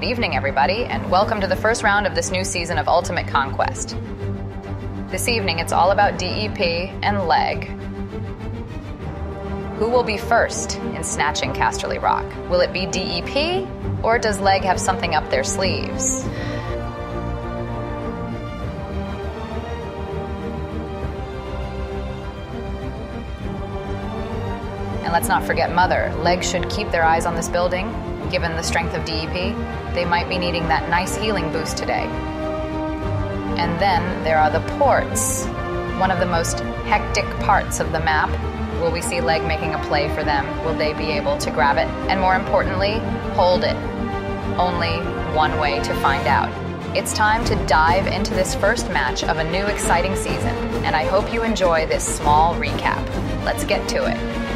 Good evening, everybody, and welcome to the first round of this new season of Ultimate Conquest. This evening, it's all about DEP and Leg. Who will be first in snatching Casterly Rock? Will it be DEP, or does Leg have something up their sleeves? And let's not forget Mother. Leg should keep their eyes on this building. Given the strength of DEP, they might be needing that nice healing boost today. And then there are the ports, one of the most hectic parts of the map. Will we see Leg making a play for them? Will they be able to grab it? And more importantly, hold it. Only one way to find out. It's time to dive into this first match of a new exciting season, and I hope you enjoy this small recap. Let's get to it.